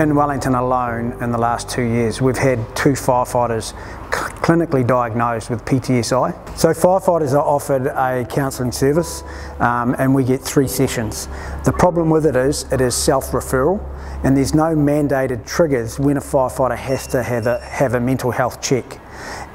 in Wellington alone in the last two years, we've had two firefighters clinically diagnosed with PTSI. So firefighters are offered a counselling service um, and we get three sessions. The problem with it is it is self-referral and there's no mandated triggers when a firefighter has to have a, have a mental health check.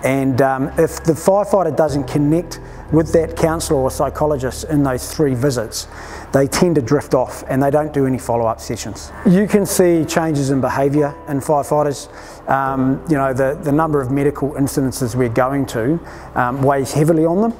And um, if the firefighter doesn't connect with that counsellor or psychologist in those three visits, they tend to drift off and they don't do any follow-up sessions. You can see changes in behaviour in firefighters. Um, you know, the, the number of medical incidences we're going to um, weighs heavily on them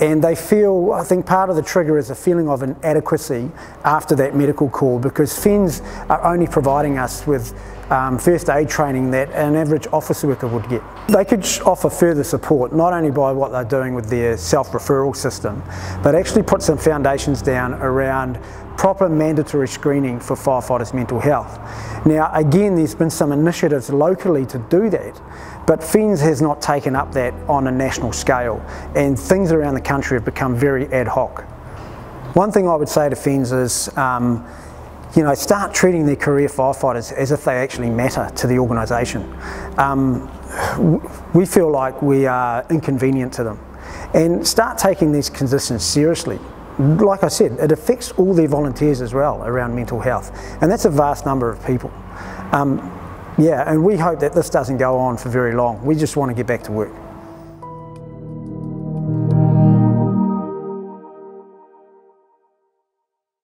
and they feel, I think part of the trigger is a feeling of inadequacy after that medical call because FENZ are only providing us with um, first aid training that an average office worker would get. They could offer further support, not only by what they're doing with their self-referral system, but actually put some foundations down around proper mandatory screening for firefighters' mental health. Now, again, there's been some initiatives locally to do that, but FENZ has not taken up that on a national scale, and things around the country have become very ad hoc. One thing I would say to FENZ is, um, you know, start treating their career firefighters as if they actually matter to the organisation. Um, we feel like we are inconvenient to them. And start taking these conditions seriously. Like I said, it affects all their volunteers as well around mental health. And that's a vast number of people. Um, yeah, and we hope that this doesn't go on for very long. We just want to get back to work.